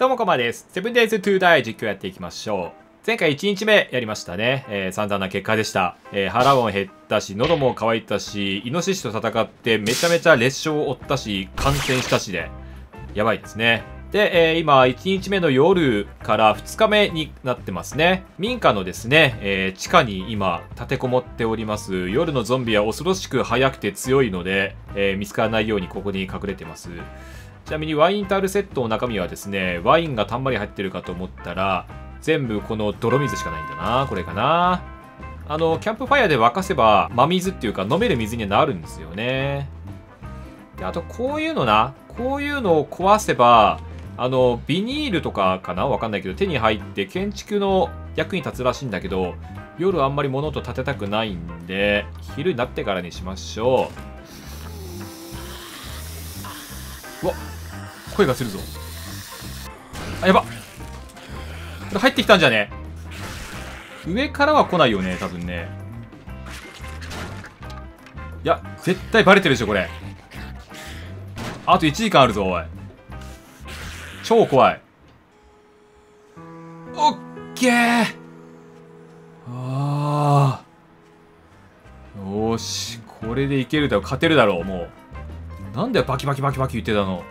どうもこまです。セブンデイズトゥーダイ実況やっていきましょう。前回1日目やりましたね。えー、散々な結果でした。えー、腹も減ったし、喉も渇いたし、イノシシと戦ってめちゃめちゃ裂傷を負ったし、感染したしで、やばいですね。で、えー、今、1日目の夜から2日目になってますね。民家のですね、え、地下に今、立てこもっております。夜のゾンビは恐ろしく速くて強いので、え見つからないようにここに隠れてます。ちなみにワインタルセットの中身はですね、ワインがたんまり入ってるかと思ったら、全部この泥水しかないんだな。これかな。あの、キャンプファイヤーで沸かせば、真水っていうか飲める水にはなるんですよね。で、あとこういうのな、こういうのを壊せば、あの、ビニールとかかな？わかんないけど、手に入って建築の役に立つらしいんだけど、夜あんまり物と立てたくないんで、昼になってからにしましょう。うわっ、声がするぞ。あ、やばこれ入ってきたんじゃね上からは来ないよね、多分ね。いや、絶対バレてるでしょ、これ。あと1時間あるぞ、おい。超怖い。オッケーあー。よし、これでいけるだろ、勝てるだろう、もう。なんだよ、バキバキバキバキ言ってたの。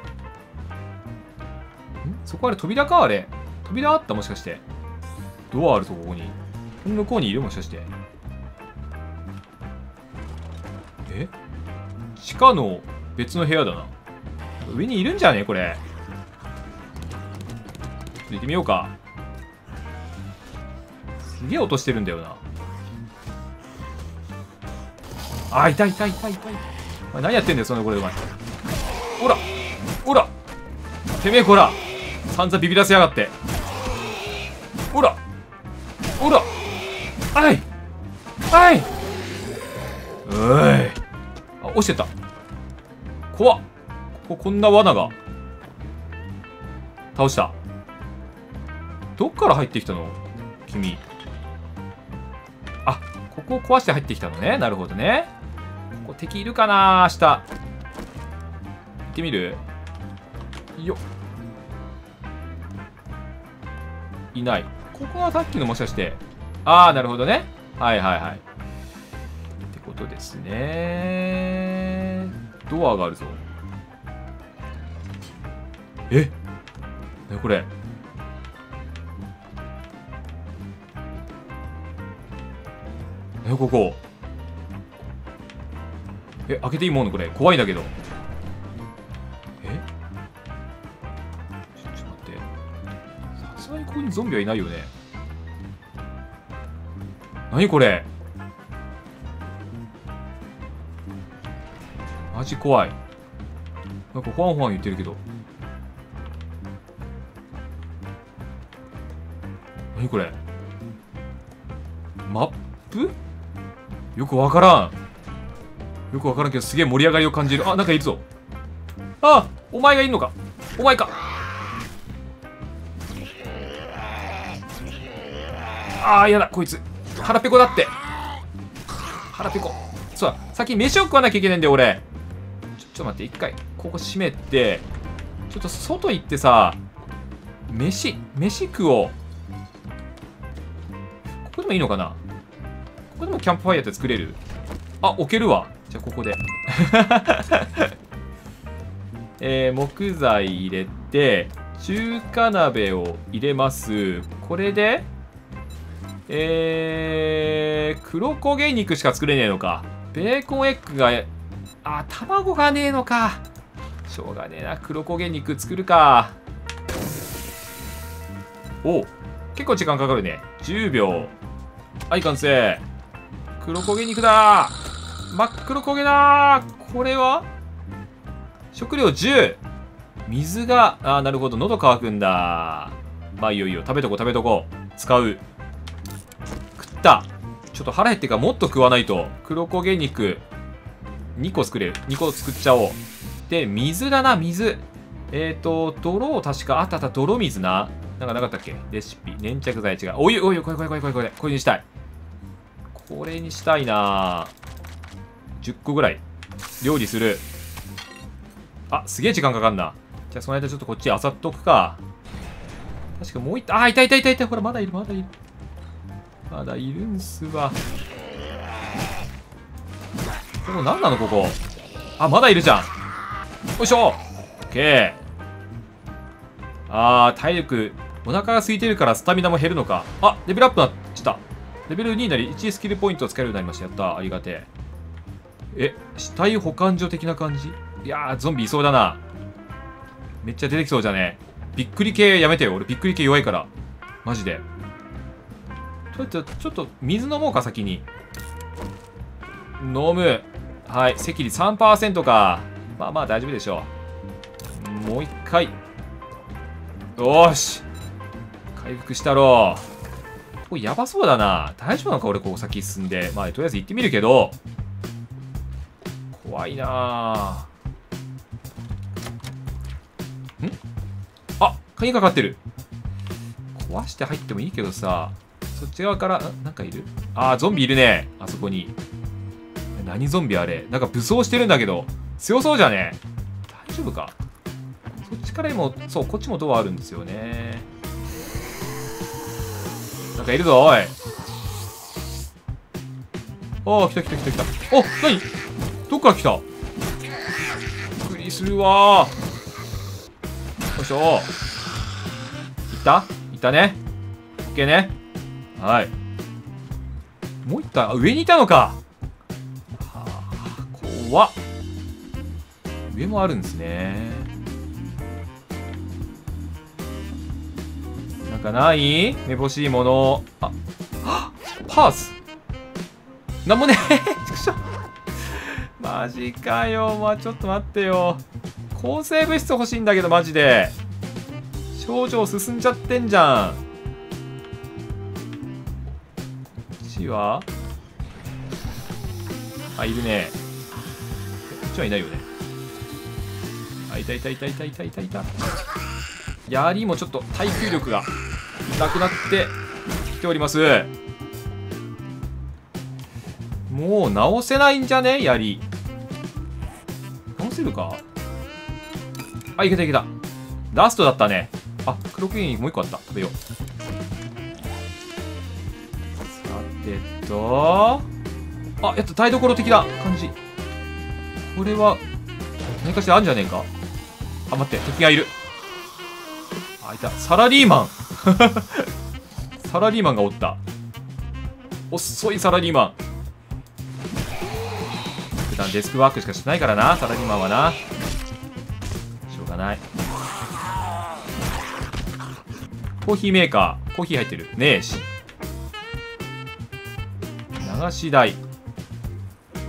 そこあれ扉かあれ？扉あった？もしかして。ドアあるぞ、ここに。向こうにいる？もしかして。え？地下の別の部屋だな。上にいるんじゃね？これ。ちょっと行ってみようか。すげえ落としてるんだよな。あ、いたいたいたいたい。何やってんだよ、そんなこれお前。ほらほらてめえこら散々ビビらせやがって。ほらほらはいはいおいあ、落ちてった。怖っここんな罠が。倒した。どっから入ってきたの？君。あ、ここを壊して入ってきたのね。なるほどね。ここ敵いるかな明日。行ってみる？よっ。いない。ここはさっきのもしかして。ああ、なるほどね。はいはいはい。ってことですね。ドアがあるぞ。え？なにこれ？え、ここ？え、開けていいもんのこれ？怖いんだけど。にゾンビはいないよね。何これマジ怖い。なんかファンファン言ってるけど。何これマップ？よくわからん。よくわからんけど、すげえ盛り上がりを感じる。あ、なんかいるぞ。あお前がいるのか。お前か。あー、やだ、こいつ。腹ペコだって。腹ペコ。そうだ、先飯を食わなきゃいけないんだよ、俺。ちょ、ちょっと待って、一回、ここ閉めて、ちょっと外行ってさ、飯、飯食おう。ここでもいいのかな？ここでもキャンプファイヤーって作れる？あ、置けるわ。じゃあ、ここで。えー、木材入れて、中華鍋を入れます。これで、えー、黒焦げ肉しか作れねえのか。ベーコンエッグが、あ、卵がねえのか。しょうがねえな。黒焦げ肉作るか。お結構時間かかるね。10秒。はい、完成。黒焦げ肉だ真っ黒焦げだこれは？食料10。水が、あなるほど。喉乾くんだ。まあいよいいよ。食べとこう食べとこう。使う。った。ちょっと腹減ってからもっと食わないと。黒焦げ肉。2個作れる。2個作っちゃおう。で、水だな、水。えっ、ー、と、泥を確か、あったあった、泥水な。なんかなかったっけ？レシピ。粘着剤違う。おいおいおい、これこれこれこれこれ。これにしたい。これにしたいな10個ぐらい。料理する。あ、すげえ時間かかんな。じゃあ、その間ちょっとこっち漁っとくか。確かもういったあいたいたいたいたほらまだいるまだいるまだいるんすわ。ここ何なのここ？あまだいるじゃん。よいしょ。オッケーあー体力お腹が空いてるからスタミナも減るのか。あレベルアップなっちゃった。レベル2になり1スキルポイントを使えるようになりました。やった。ありがてえ。え死体保管所的な感じ？いやーゾンビいそうだな。めっちゃ出てきそうじゃねびっくり系やめてよ。俺びっくり系弱いから。マジで。ちょっとちょっと水飲もうか先に。飲む。はい赤利3%か。まあまあ大丈夫でしょう。もう一回。よし。回復したろ。これやばそうだな。大丈夫なのか俺ここ先進んで。まあとりあえず行ってみるけど。怖いな。ぁん？あ鍵かかってる。壊して入ってもいいけどさ。そっち側からなんかいる？あーゾンビいるね。あそこに。何ゾンビあれ？なんか武装してるんだけど。強そうじゃね？大丈夫か？そっちからもそうこっちもドアあるんですよね。なんかいるぞおい。おー来た来た来た来た。お何？どっから来た？びっくりするわ。よいしょ。いった？いったね。オッケーね。はい。もういったあ上にいたのか。はあ怖っ。上もあるんですね。なんかない？めぼしいもの。あはパース。なんもね。ちくしょうマジかよ。まあちょっと待ってよ。抗生物質欲しいんだけどマジで。症状進んじゃってんじゃん。ちは？あいるね。こっちはいないよね。あいたいたいたいたいたいたいた。槍もちょっと耐久力がなくなってきております。もう直せないんじゃね？槍直せるか？あいけたいけた。ラストだったね。あ黒クイーンもう一個あった。食べよう。さてとあやった台所的な感じ。これは何かしらあんじゃねえか。あ待って敵がいる。あいた。サラリーマン。サラリーマンがおった。遅いサラリーマン。普段デスクワークしかしないからな。サラリーマンはな。しょうがない。コーヒーメーカー。コーヒー入ってる。ねえし。流し台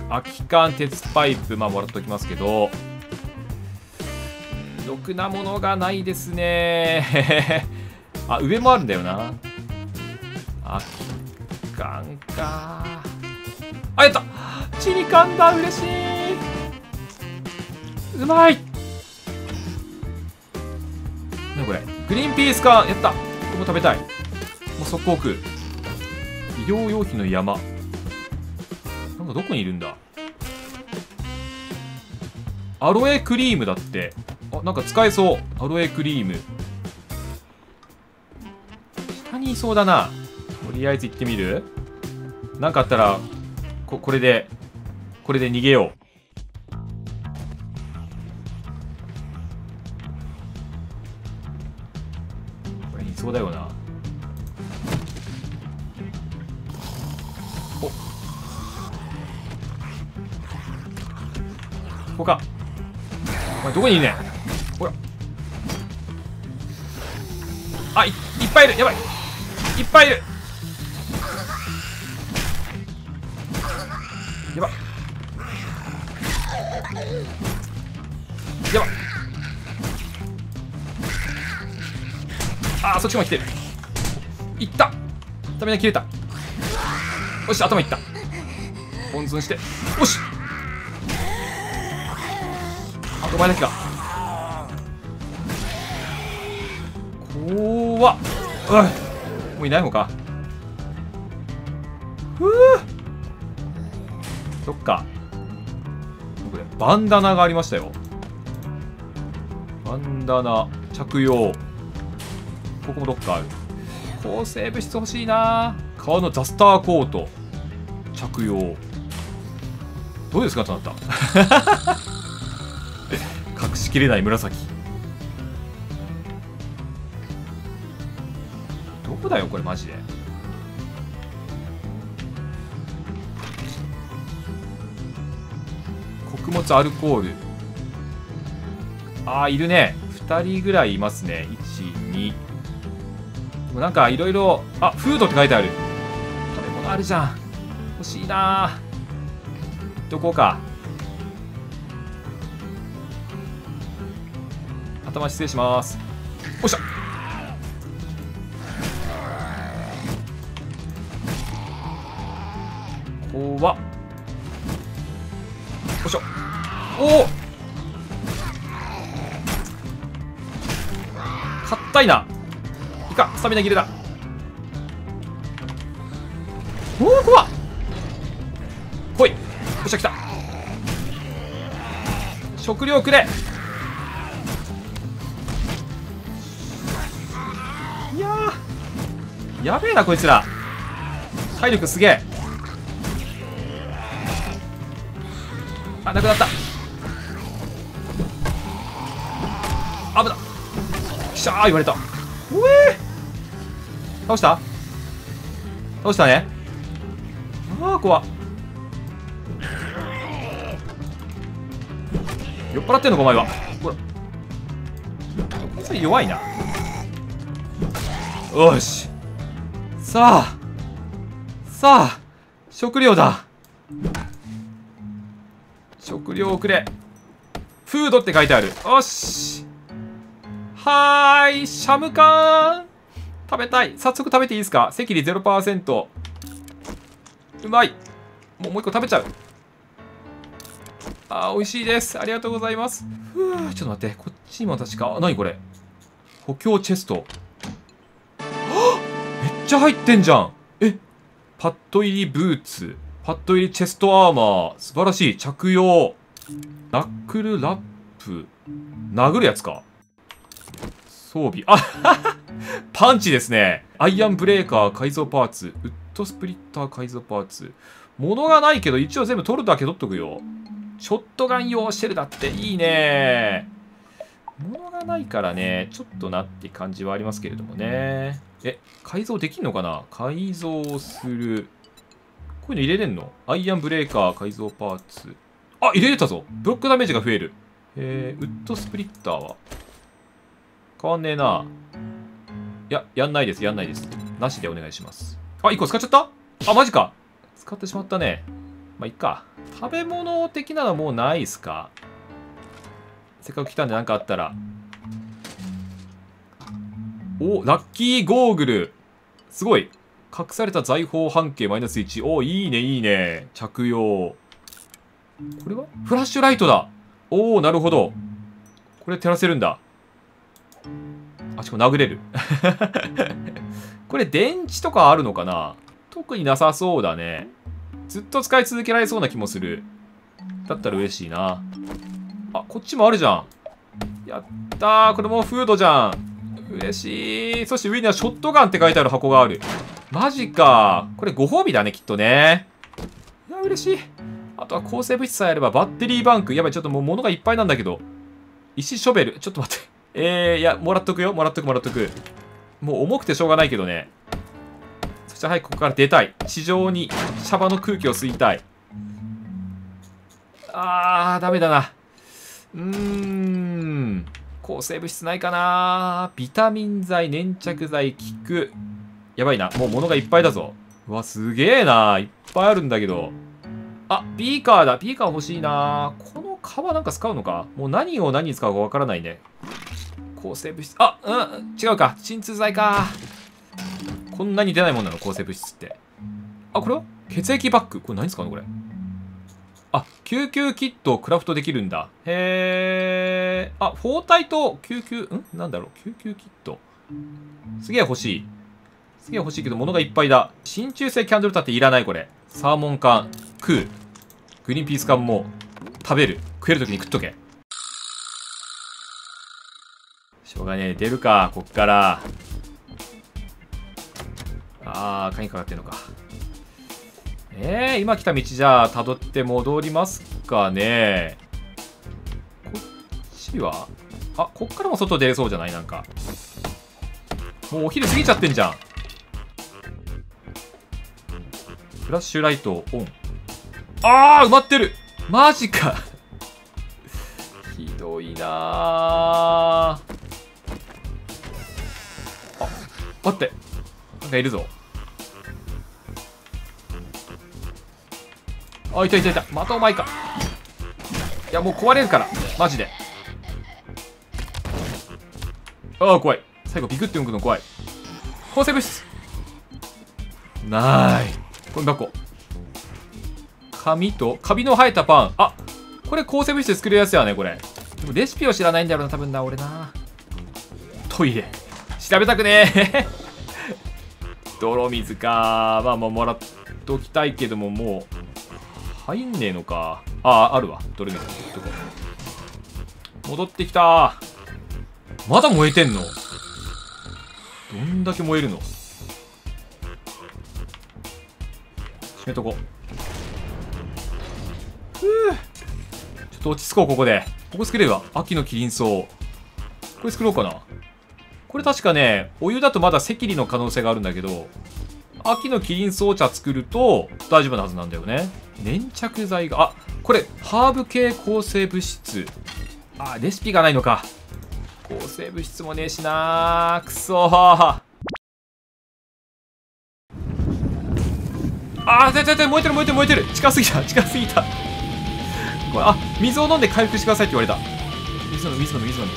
空き缶鉄パイプまあもらっておきますけど。ろくなものがないですね。あ上もあるんだよな。空き缶か。あやった。チリ缶だ嬉しい。うまい。なこれ。グリーンピース缶。やった。これも食べたい。もう速攻食う。医療用品の山。今どこにいるんだ？アロエクリームだって。あなんか使えそう。アロエクリーム。下にいそうだな。とりあえず行ってみる？なんかあったらここれでこれで逃げよう。こか。お前どこにいるねん。ほら。あいいっぱいいる。やばい。いっぱいいる。やば。やば。あーそっちも来てる。いった。スタミナ切れた。よし頭いった。ポンズンして。よし。前だけか。怖っ。うもういないのか。ふうそっか。これバンダナがありましたよ。バンダナ着用。ここもロッカーある。抗生物質欲しいな。革のザスターコート着用。どうですかとなった。しきれない紫。どこだよこれマジで。穀物アルコール。ああいるね。2人ぐらいいますね。12なんかいろいろあフードって書いてある。食べ物あるじゃん。欲しいなどこうか。頭失礼します。おっしゃ。怖っ。おっしょおお。硬いな。いかスタミナ切れだおお怖っ。ほい。よっしゃ来た。食料くれ。やべえなこいつら。体力すげえ。あなくなった。危なきしゃー言われた。うえー。倒した？倒したね。ああ怖っ。酔っ払ってんのかお前は。ほらこいつ弱いな。よし。さあさあ食料だ。食料をくれ。フードって書いてある。よし。はーいシャムカーン食べたい。早速食べていいですか？赤利0%うまい。もうもう一個食べちゃう。あー美味しいです。ありがとうございます。ふうちょっと待って。こっちにも確か何これ？補強チェスト。ちゃ入ってんじゃん。え？パッド入りブーツ。パッド入りチェストアーマー。素晴らしい。着用。ナックルラップ。殴るやつか。装備。あ パンチですね。アイアンブレーカー改造パーツ。ウッドスプリッター改造パーツ。物がないけど一応全部取るだけ取っとくよ。ショットガン用シェルだって。いいね。物がないからねちょっとなって感じはありますけれどもね。え改造できんのかな？改造する。こういうの入れれんの？アイアンブレーカー改造パーツ。あ入れれたぞ。ブロックダメージが増える。えー、ウッドスプリッターは？変わんねえな。いややんないですやんないです。なしでお願いします。あ1個使っちゃった？あマジか。使ってしまったね。まあいっか。食べ物的なのはもうないっすか？せっかく来たんで何かあったら。おラッキーゴーグル。すごい。隠された財宝半径マイナス1おいいねいいね。着用。これは？フラッシュライトだ。おおなるほど。これ照らせるんだ。あしかも殴れる。これ電池とかあるのかな？特になさそうだね。ずっと使い続けられそうな気もする。だったら嬉しいな。あこっちもあるじゃん。やったー。これもフードじゃん。嬉しい。そして上にはショットガンって書いてある箱がある。マジか。これご褒美だねきっとね。いや嬉しい。あとは抗生物質さえあればバッテリーバンク。やばいちょっともう物がいっぱいなんだけど。石ショベル。ちょっと待って。えー、いやもらっとくよ。もらっとくもらっとく。もう重くてしょうがないけどね。そしてはいここから出たい。地上にシャバの空気を吸いたい。あーダメだな。うーん。抗生物質ないかな。ビタミン剤粘着剤効く。やばいな。もう物がいっぱいだぞ。うわすげえな。いっぱいあるんだけど。あビーカーだ。ビーカー欲しいな。この皮なんか使うのか？もう何を何に使うかわからないね。抗生物質。あうん違うか。鎮痛剤か。こんなに出ないもんなの抗生物質って。あこれは？血液バッグ？これ何使うのこれ？あ救急キットをクラフトできるんだ。へえあ包帯と救急ん？なんだろう？救急キット。すげえ欲しい。すげえ欲しいけど物がいっぱいだ。真鍮製キャンドルタっていらないこれ。サーモン缶食う。グリーンピース缶も食べる。食える時に食っとけ。しょうがねえ。出るかこっから。ああ鍵かかってんのか。えー、今来た道じゃあ辿って戻りますかね。こっちは？あこっからも外出れそうじゃない？なんか。もうお昼過ぎちゃってんじゃん。フラッシュライトオン。あー埋まってる。マジか。ひどいなあ待って。なんかいるぞ。あいたいたいた。またお前か。いやもう壊れるから。マジで。ああ怖い。最後ビクって動くの怖い。抗生物質。ない。これ箱紙とカビの生えたパン。あこれ抗生物質作るやつやねこれ。でもレシピを知らないんだろうな多分な俺な。トイレ。調べたくねえ。泥水か。まあまあもらっときたいけどももう。入んねえのか。あああるわ。泥水戻ってきた。まだ燃えてんの？どんだけ燃えるの？閉めとこふう。ちょっと落ち着こうここで。ここ作れるわ。秋のキリン草これ作ろうかな。これ確かねお湯だとまだ赤痢の可能性があるんだけど秋のキリン草茶作ると大丈夫なはずなんだよね粘着剤があこれハーブ系抗生物質。あレシピがないのか。抗生物質もねえしなくそ。ーあー、ててて燃えてる燃えてる燃えてる。近すぎた近すぎた。これあ水を飲んで回復してくださいって言われた。水飲む水飲む水飲む。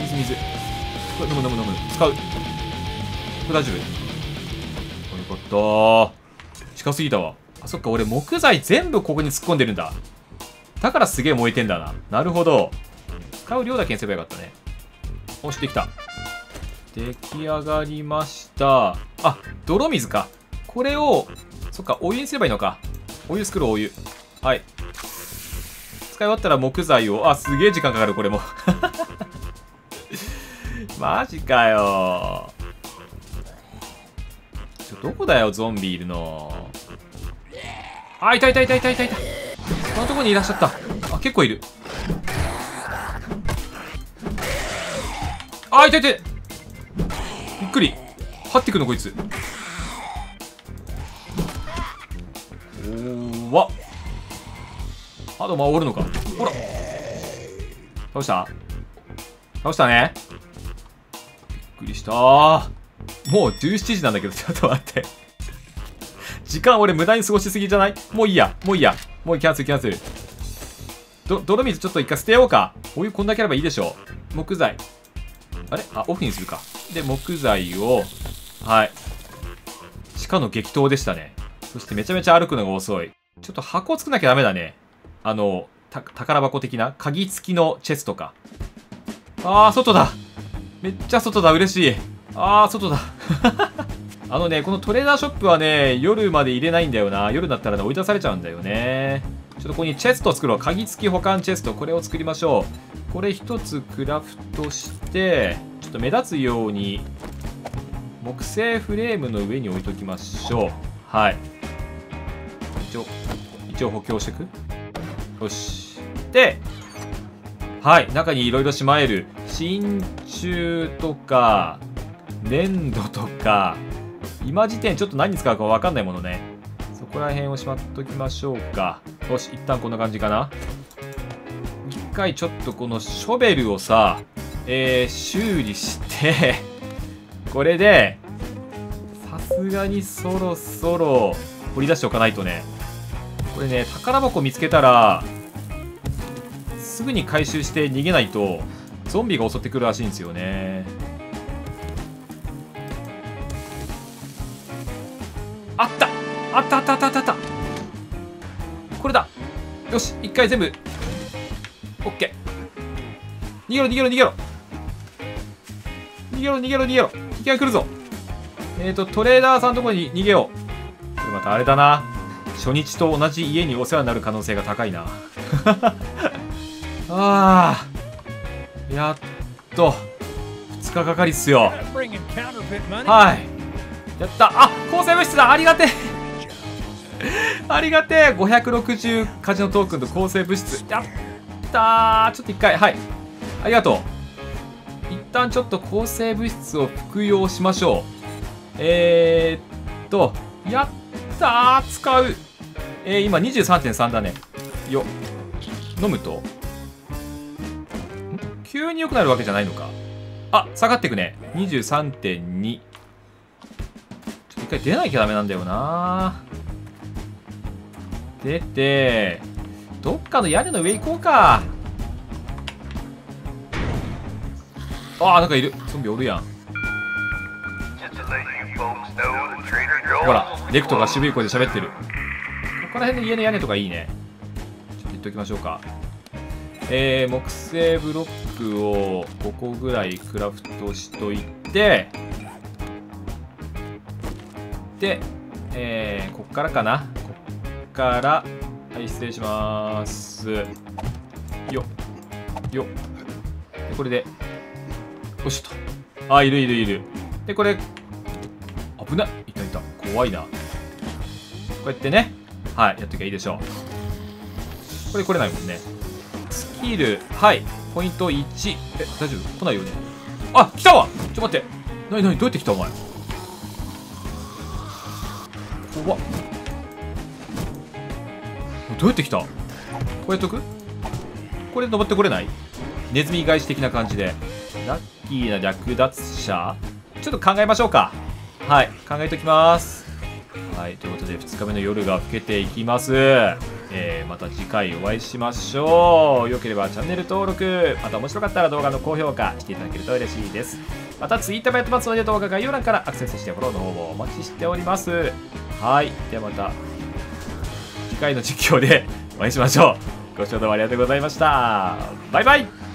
水水。これ飲む飲む飲む。使う。これ大丈夫。よかった近すぎたわ。あそっか俺木材全部ここに突っ込んでるんだ。だからすげえ燃えてんだな。なるほど。使う量だけにすればよかったね。押してきた。出来上がりました。あ泥水か。これをそっかお湯にすればいいのか。お湯作るお湯。はい。使い終わったら木材を。あすげえ時間かかるこれも。マジかよ。ちょどこだよゾンビいるの。あいたいたいたいたいたいた。このとこにいらっしゃった。あ結構いる。あいたいた。びっくり。張ってくのこいつ。おわ。あと守るのか。ほら。倒した。倒したね。びっくりした。もう17時なんだけどちょっと待って。時間俺無駄に過ごしすぎじゃない？もういいや。もういいや。もうキャンセルキャンセルど泥水ちょっと一回捨てようか。お湯こんだけあればいいでしょう。木材。あれ？あオフにするか。で木材をはい。地下の激闘でしたね。そしてめちゃめちゃ歩くのが遅い。ちょっと箱を作んなきゃダメだね。あの宝箱的な？鍵付きのチェスとか。あー外だ。めっちゃ外だ。嬉しい。あー外だ。あのねこのトレーダーショップはね夜まで入れないんだよな。夜だったらね追い出されちゃうんだよね。ちょっとここにチェストを作ろう。鍵付き保管チェスト。これを作りましょう。これ一つクラフトしてちょっと目立つように木製フレームの上に置いときましょう。はい。一応一応補強していく？よし。ではい。中にいろいろしまえる。真鍮とか粘土とか今時点ちょっと何に使うか分かんないものね。そこら辺をしまっときましょうか。よし一旦こんな感じかな。一回ちょっとこのショベルをさえー、修理して これでさすがにそろそろ掘り出しておかないとね。これね宝箱見つけたらすぐに回収して逃げないとゾンビが襲ってくるらしいんですよね。あったあったあったあったこれだ。よし一回全部。オッケー。逃げろ逃げろ逃げろ。逃げろ逃げろ逃げろ。敵が来るぞ。えっ、ー、とトレーダーさんのところに逃げよう。これまたあれだな。初日と同じ家にお世話になる可能性が高いな。あー。やっと。2日かかりっすよ。はい。やった。あ抗生物質だ。ありがてえ。ありがてえ。560カジノトークンと抗生物質。やったー。ちょっと一回。はい。ありがとう。一旦ちょっと抗生物質を服用しましょう。えー、っとやったー。使う。えー、今23.3だね。よ。飲むと。急に良くなるわけじゃないのか。あ下がってくね。23.2ちょっと一回出なきゃダメなんだよな出てどっかの屋根の上行こうか。あーなんかいる。ゾンビおるやん。ほらレクトが渋い声で喋ってる。ここら辺の家の屋根とかいいね。ちょっと言っておきましょうか。えー、木製ブロックを5個ぐらいクラフトしといてで、えー、こっからかな。からはい失礼します。よよ。でこれで。よしと。あいるいるいる。でこれ危ない。いたいた。怖いな。こうやってね。はいやっておきゃいいでしょう。これ来れないもんね。スキルはい。ポイント1え大丈夫？来ないよね。あ来たわ！ちょっと待って。なになに？どうやって来たお前？どうやって来た？こうやっとく？これ登ってこれない？ネズミ返し的な感じで。ラッキーな略奪者？ちょっと考えましょうか。はい考えときます。はいということで2日目の夜が更けていきます。えー、また次回お会いしましょう。よければチャンネル登録また面白かったら動画の高評価していただけると嬉しいです。また Twitter もやってますので動画概要欄からアクセスしてフォローの方もお待ちしております。はいではまた。回の実況でお会いしましょう。ご視聴どうもありがとうございました。バイバイ。